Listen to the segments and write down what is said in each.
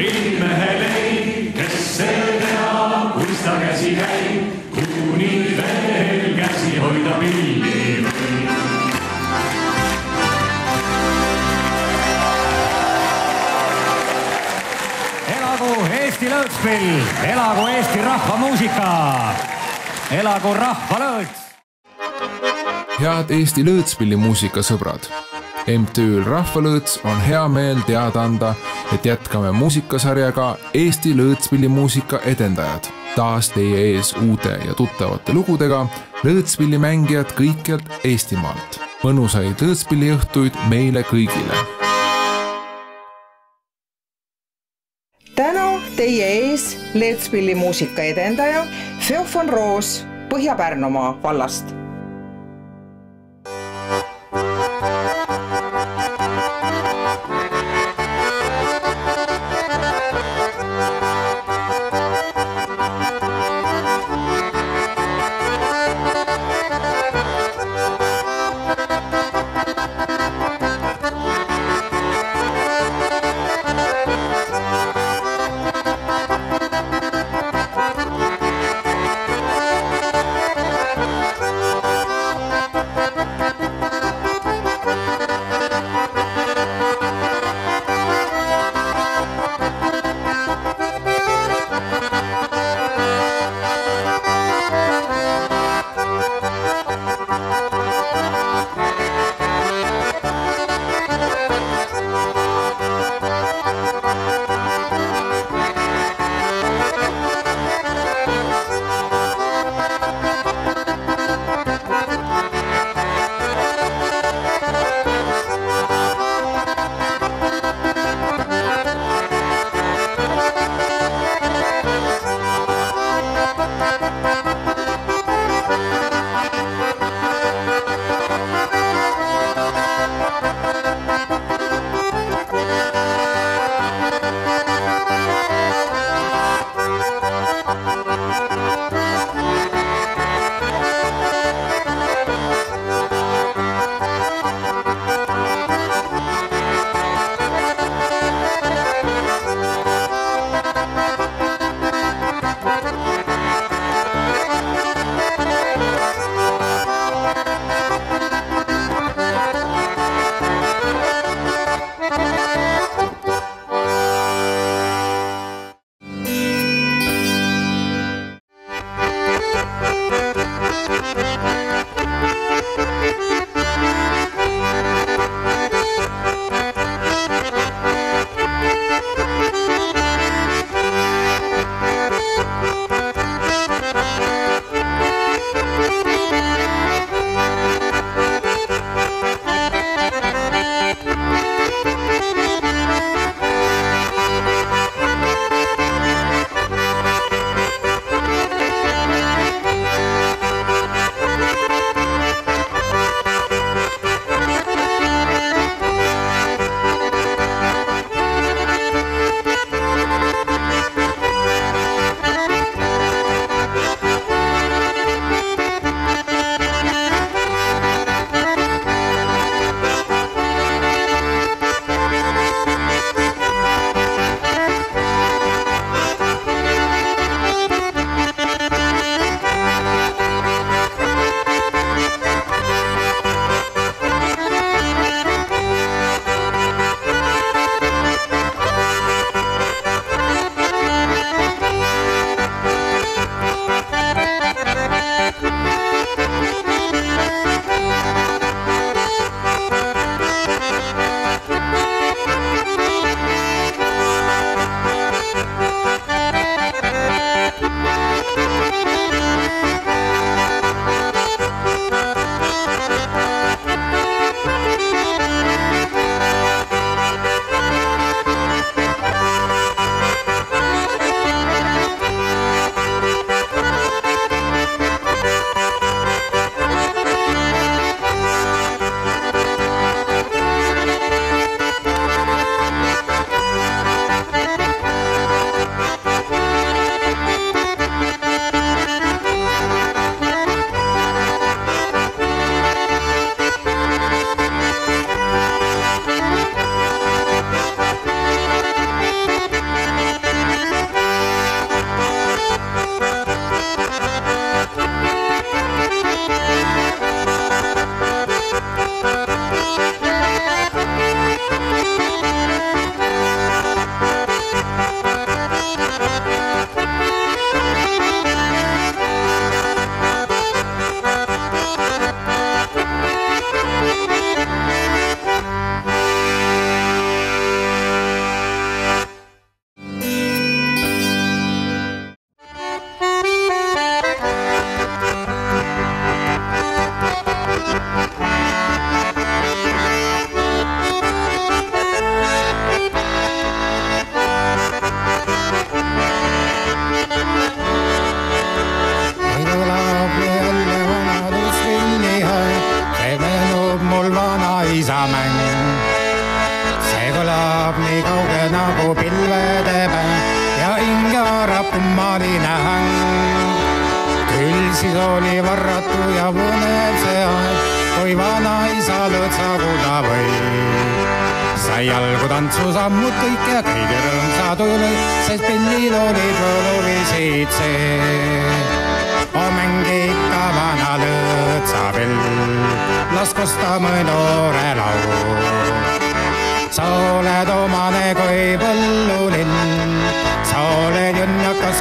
ilmehele, kes see teab, kus ta käsi käib, kuni veel käsi hoida pilli võib. elagu Eesti lõõtspill, elagu Eesti rahvamuusika, elagu rahvalõõts. head Eesti lõõtspillimuusika sõbrad. MTÜ-l Rahvalõõts on hea meel teada anda, et jätkame muusikasarjaga Eesti lõõtspillimuusika edendajad. taas teie ees uute ja tuttavate lugudega lõõtspillimängijad kõikjalt Eestimaalt. mõnusaid lõõtspilliõhtuid meile kõigile täna teie ees Leetspilli muusika edendaja Feofon Roos Põhja-Pärnumaa vallast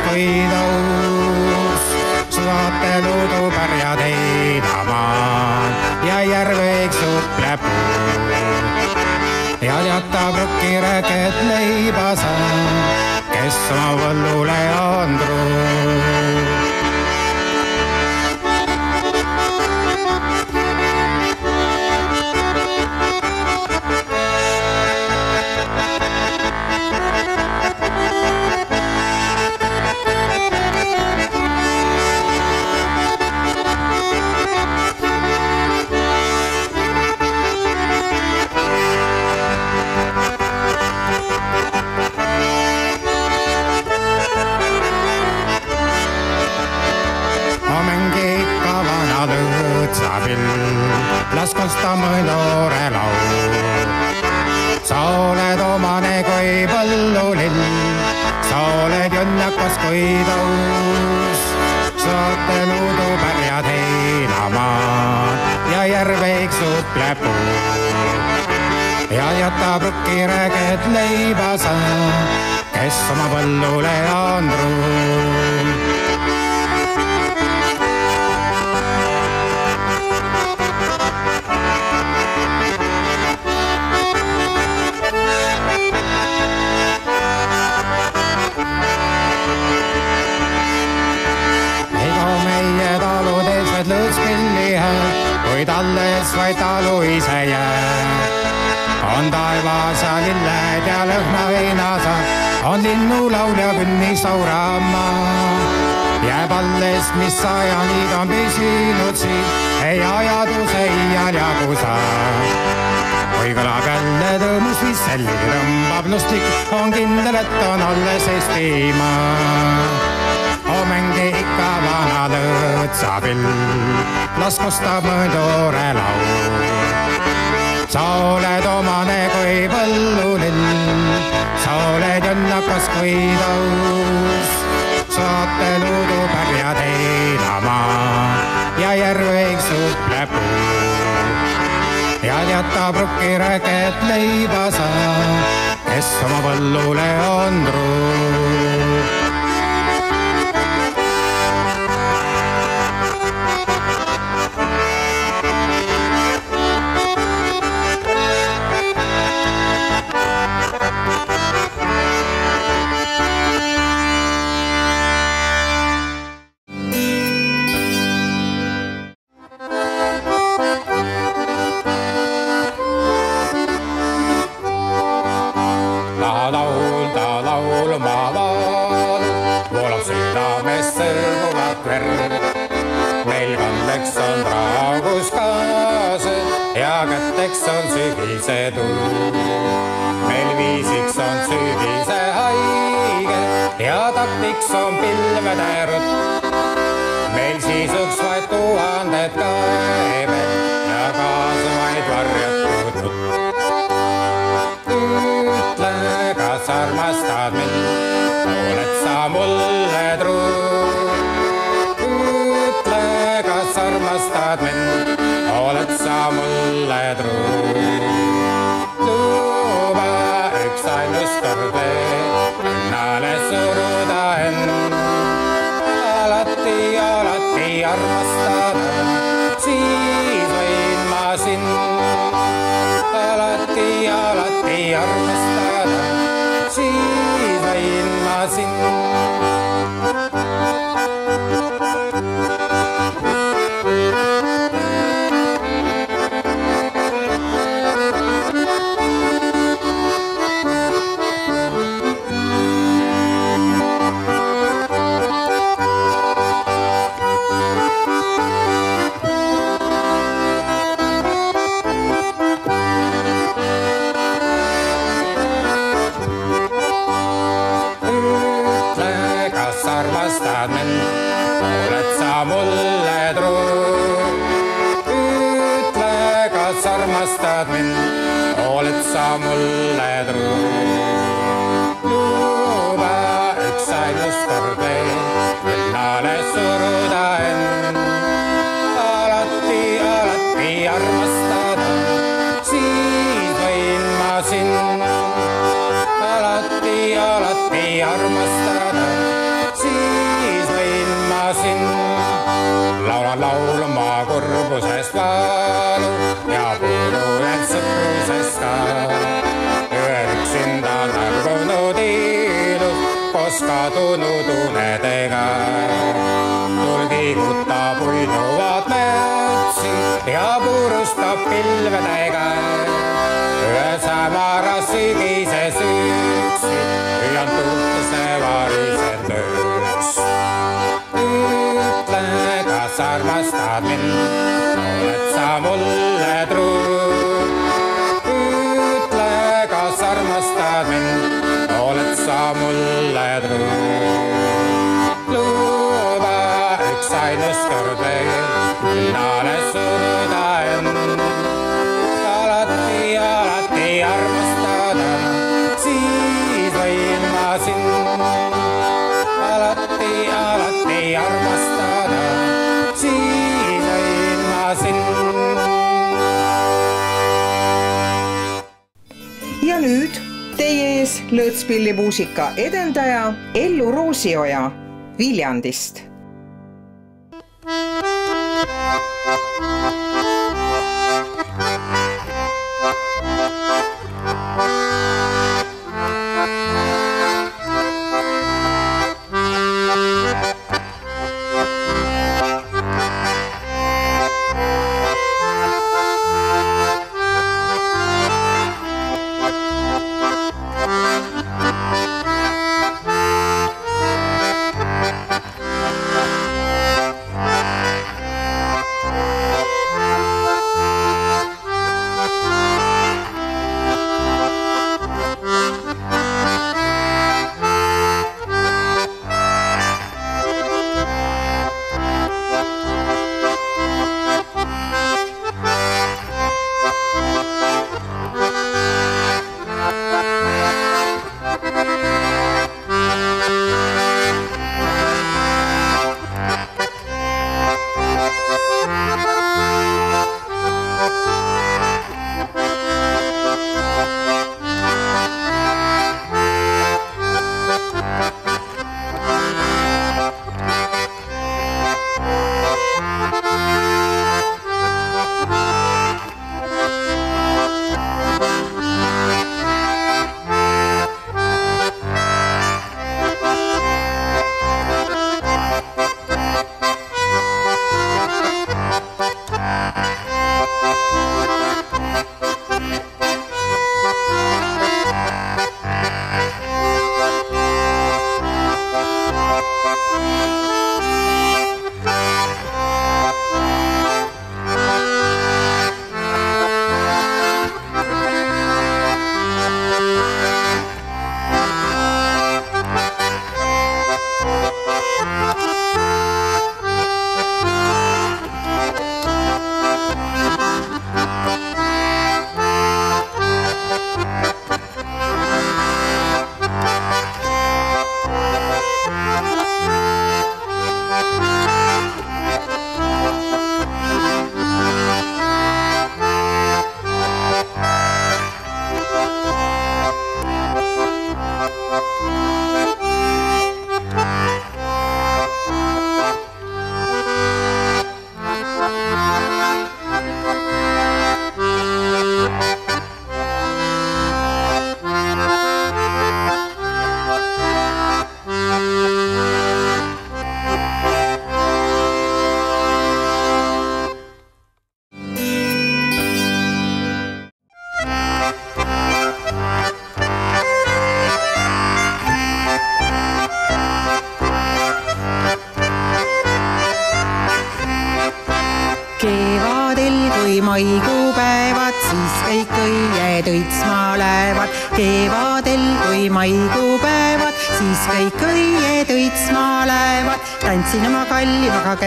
kui tõus. saate luudu pärjad heinamaan ja järve iksutleb puu. ja jätab rõkireket leiba sa, kes oma põllule on truu iksutleb puu. ja jätab rõkkiräged leiba sa, kes oma põllule on truu kuid alles vaid talu ise jääb. on taevas ja lilled ja lõhnaveinasad, on linnulaul ja künnis auramaa. jääb alles, mis sajandid on püsinud siin, ei ajaduse iial jagu saa kui kõlab jälle tõmus visselli, tõmbab lustlik, on kindel, et on alles Eestimaa mängi ikka vana lõõtsapill, las kostab mõõdoore laul. sa oled omane kui põllulill, sa oled õnnakas kui tõus. saate luudu pärjad heinamaa ja järveik supleb puu. ja jätab rukkiräket leiba sa, kes oma põllule on truu on pilvede rutt, meil sisuks vaid tuhanded käed. Amul. siksi, ja se varisen töys. Tyttö, kasarvasta minä, olet sä mulle truus. Spetspillimuusika edendaja Ellu Roosioja Viljandist.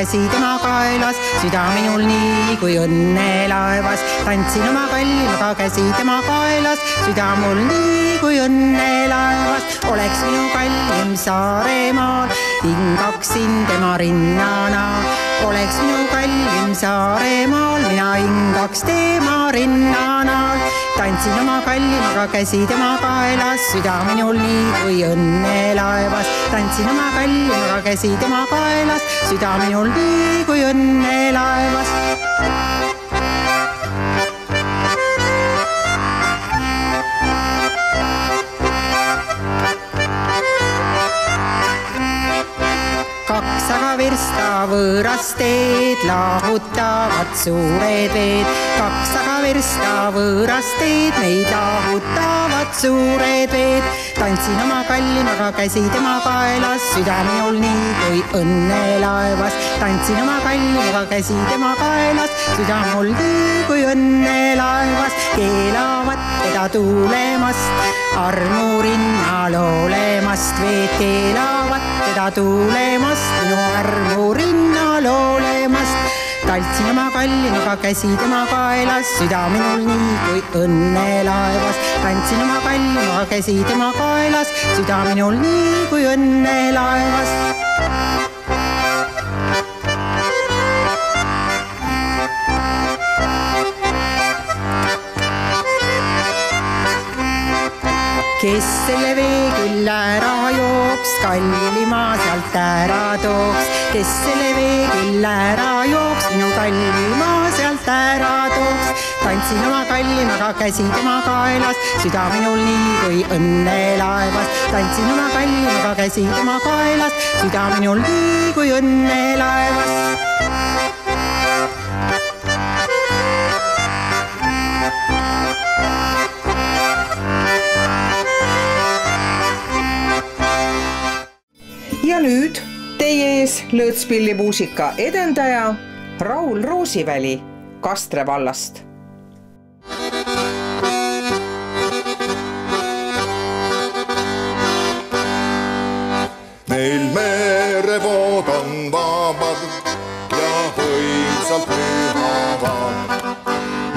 Käsi tema kaelas, süda minul nii kui õnne laevas. tantsin oma kallimaga, käsi tema kaelas, süda mul nii kui õnne laevas. oleks minu kallim Saaremaal, hingaksin tema rinnana oleks minu kallim Saaremaal, mina hingaks tema rinnanal. tantsin oma kallimaga, käsi tema kaelas, süda minul nii kui õnne laevas. tantsin oma kallimaga, käsi tema kaelas, süda minul nii kui õnne virsta võõrast teed lahutavad suured veed. kaks aga virsta võõrast teed, meid lahutavad suured veed. tantsin oma kallimaga, käsi tema kaelas, süda minul nii kui õnne laevas. tantsin oma kallimaga, käsi tema kaelas, süda mul nii kui õnne laevas. keelavad teda tuulemast, armurinnal olemast, veed keelavad teda tuulemast, minu armu rinnal olemast. Tantsin oma kallimaga, käsi tema kaelas, süda minul nii kui õnne laevas. tantsin oma kallimaga, käsi tema kaelas, süda minul nii kui õnne laevas. kes selle vee küll ära jooks, kallima sealt ära tooks, kes selle vee küll ära jooks, minu kallima sealt ära tooks. tantsin oma kallimaga, käsi tema kaelas, süda minul nii kui õnne laevas. tantsin oma kallimaga, käsi tema kaelas, süda minul nii kui õnne laevas. ja nüüd teie ees lõõtspilli muusika edendaja Raul Roosiväli Kastre vallast. Meil merevood on vabad ja võimsalt pühavad.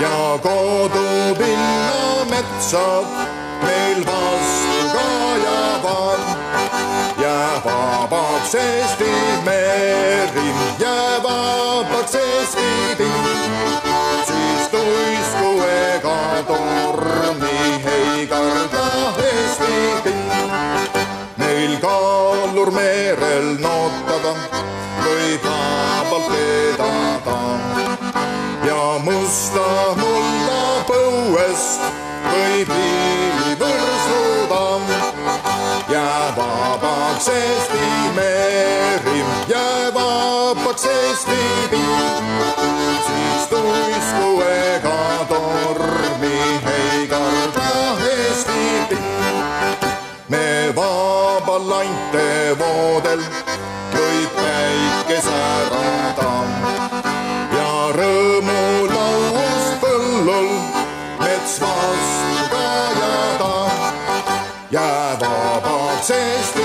Ja kodupinna metsad meil vastu vabaks Eesti meri, jää vabaks Eesti. Pind, siis tuisku ega tormi ei karda Eesti. Pind meil kallur merel nootada võib vabalt vedada. Ja musta mulla põuest võib hiili vabaks Eesti meri, jää vabaks Eesti pind, siis tuisku ega tormi ei karda Eesti pind me vabal lainte voodel võib päike särada ja rõõmulaus põllul mets vastu kajada. jää vabaks Eesti meri,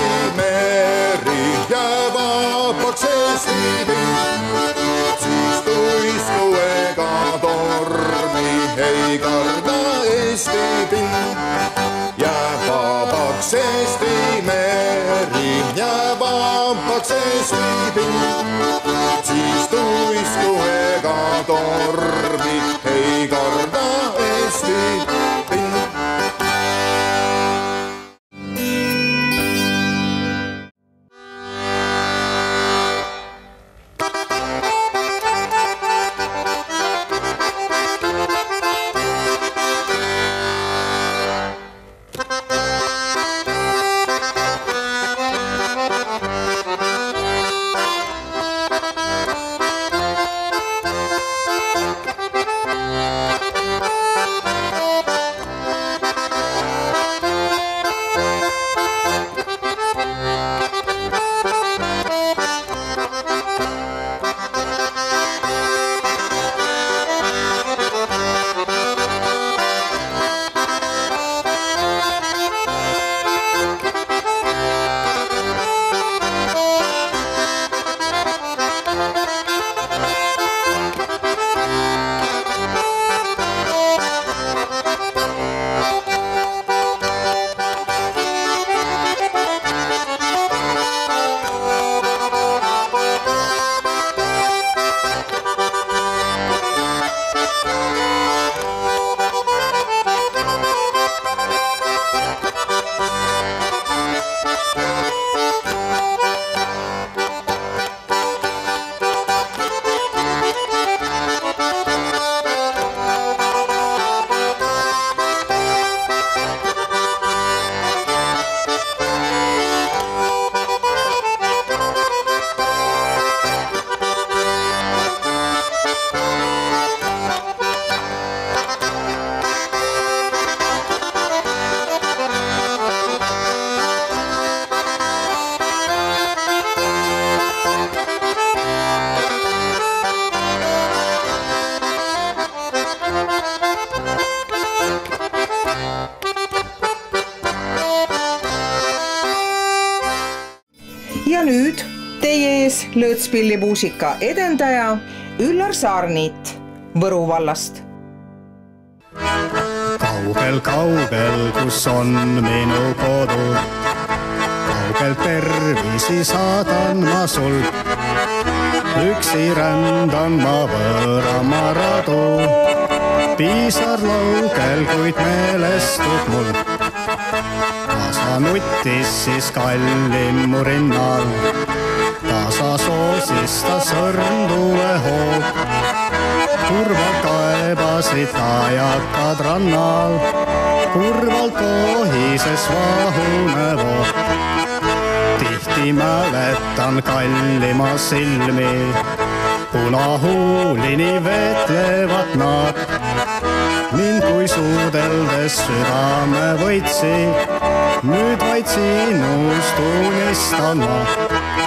ei karda Eesti pind jääb vabaks Eesti meri, jääb vabaks Eesti pind. siis tuisku ega tormi ei teie ees lõõtspilli muusika edendaja Üllar Saarniit Võru vallast kaugel-kaugel, kus on minu kodu. kaugelt tervisi saadan ma sul. üksi rändan ma võõramaa radu. piisar laugel, kuid meelestub mul. tasa nuttis siis kallim mu rinnal. Soosis ta sõrmtuve hoog. Kurvalt kaebasid kajakad rannal, kurvalt kohises vahune voog. tihti mäletan kallima silmi, punahuulini veetlevad nad. mind kui suudeldes südame võitsid, nüüd vaid sinust unistan ma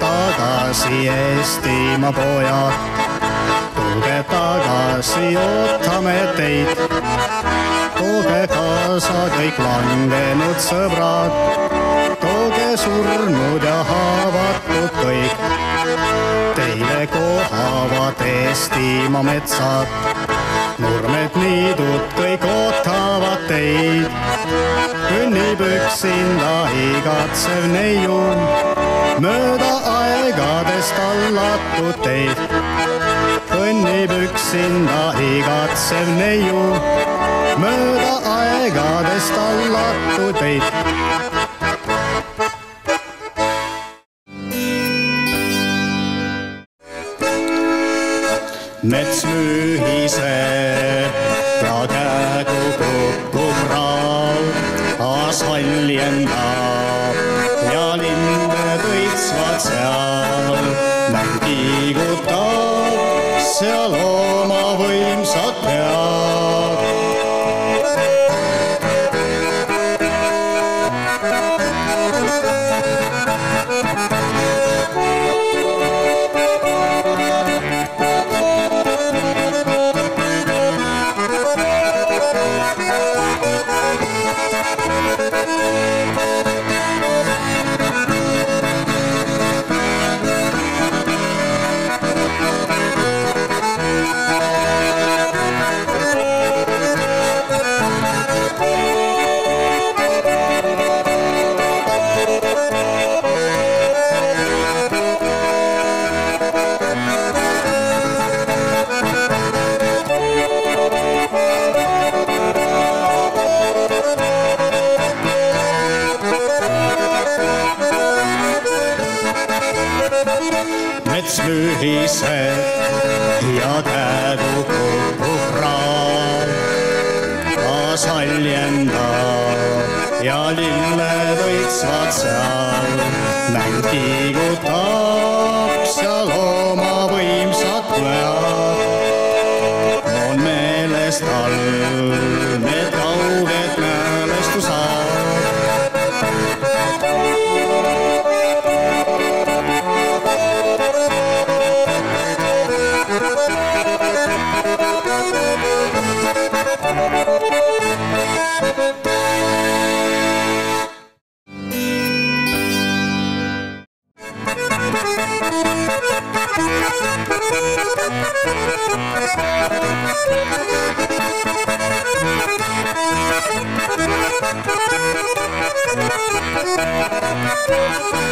tagasi Eestimaa pojad tulge tagasi, ootame teid. tooge kaasa kõik langenud sõbrad, tooge surnud ja haavatud kõik. Teile kohavad Eestimaa metsad, nurmed, niidud, kõik ootavad teid. kõnnib üksinda igatsev neiu, mööda aegadest allatud teid kõnnib üksinda igatsev neiu mööda aegadest allatud teid. mets mühiseb Thank you.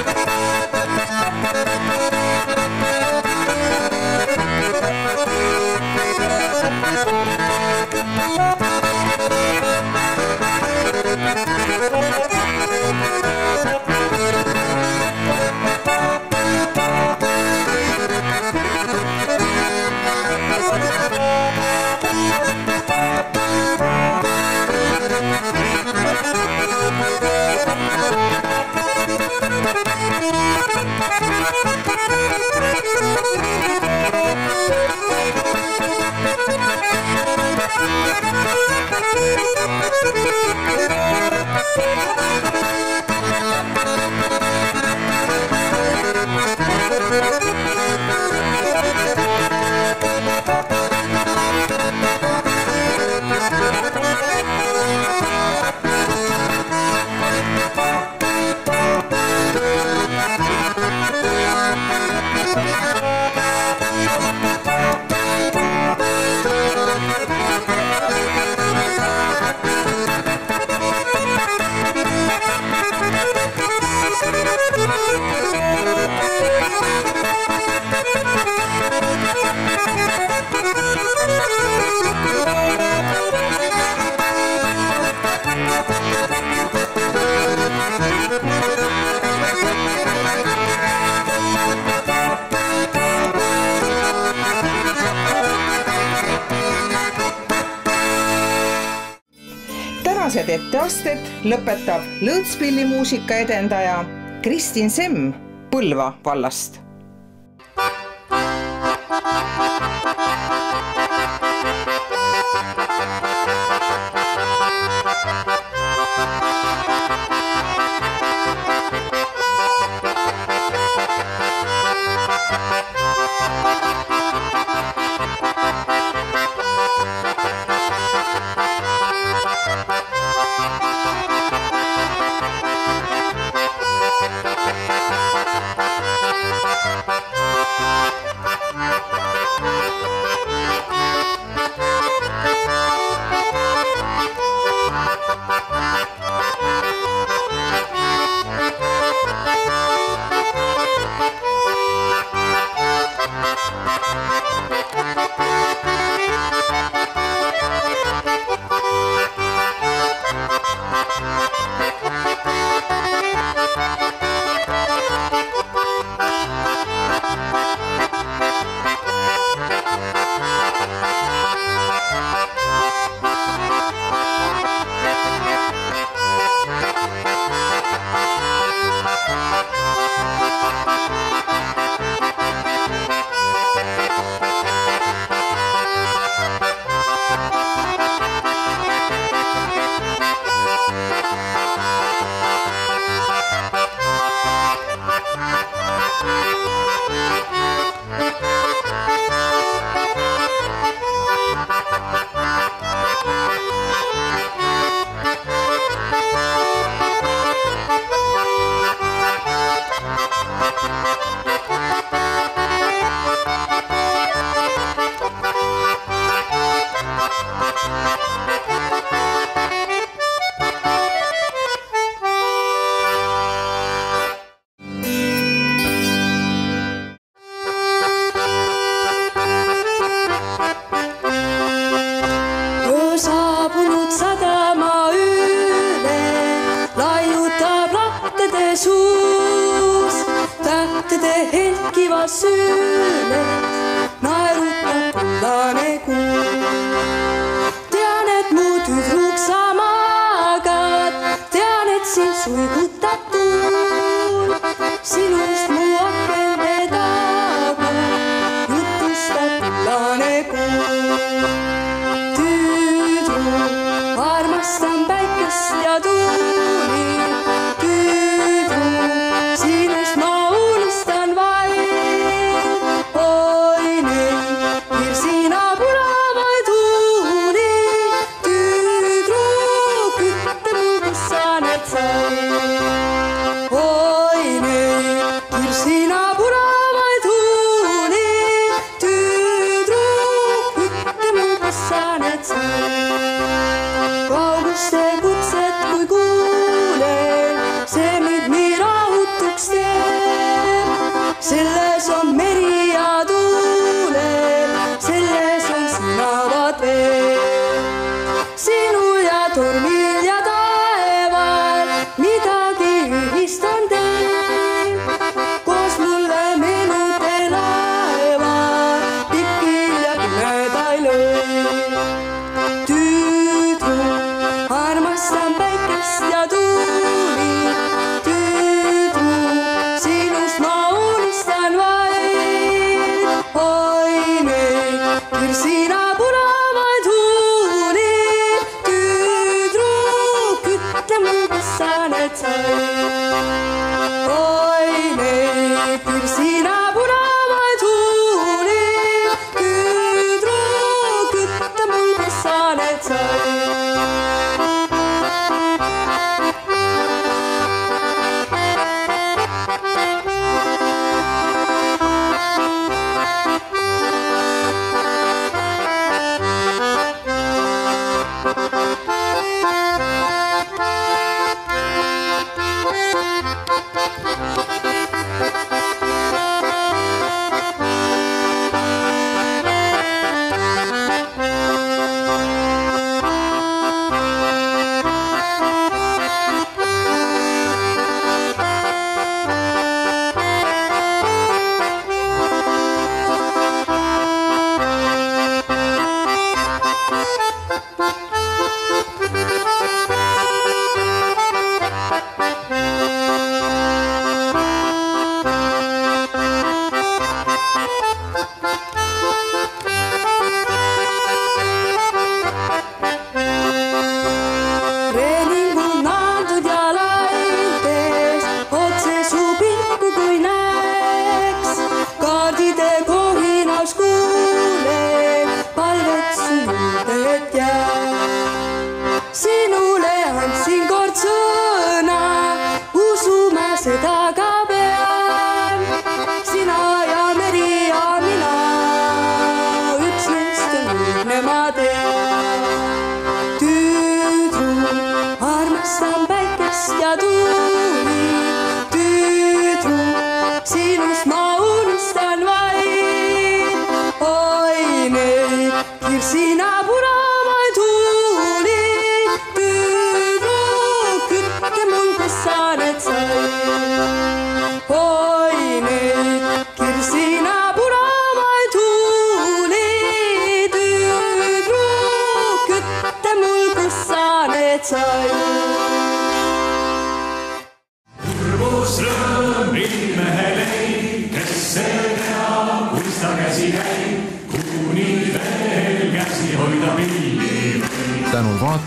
lõpetab lõõtspillimuusika edendaja Kristin Semm Põlva vallast. 二つ。白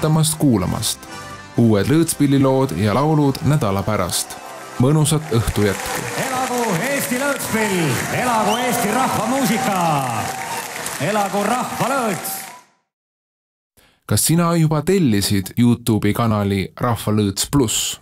tänu vaatamast-kuulamast. uued lõõtspillilood ja laulud nädala pärast. mõnusat õhtu jätku. elagu Eesti lõõtspill, elagu Eesti rahvamuusika, elagu rahvalõõts kas sina juba tellisid Youtube'i kanali Rahvalõõts pluss?